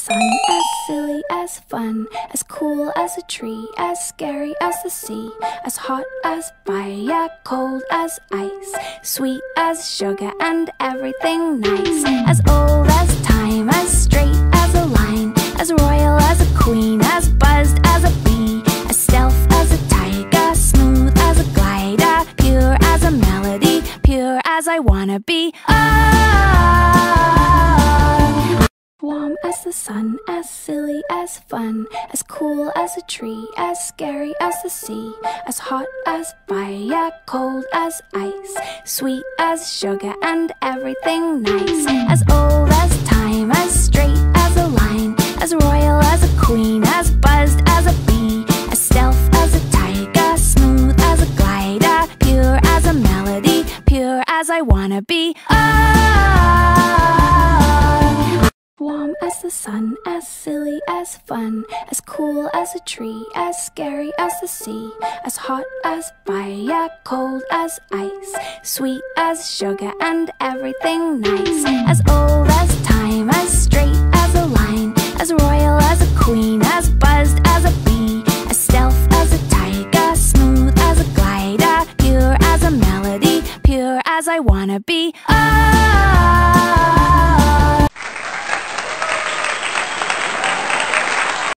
sun, as silly as fun, as cool as a tree, as scary as the sea, as hot as fire, cold as ice, sweet as sugar and everything nice, as old as time, as straight as a line, as royal as a queen, as buzzed as a bee, as stealth as a tiger, smooth as a glider, pure as a melody, pure as I wanna be. Oh, sun, as silly as fun, as cool as a tree, as scary as the sea, as hot as fire, cold as ice, sweet as sugar and everything nice, as old as time, as straight as a line, as royal as a queen, as buzzed as a bee, as stealth as a tiger, smooth as a glider, pure as a melody, pure as I wanna be. Oh, the sun, as silly as fun, as cool as a tree, as scary as the sea, as hot as fire, cold as ice, sweet as sugar and everything nice, as old as time, as straight as a line, as royal as a queen, as buzzed as a bee, as stealth as a tiger, smooth as a glider, pure as a melody, pure as I wanna be. Oh,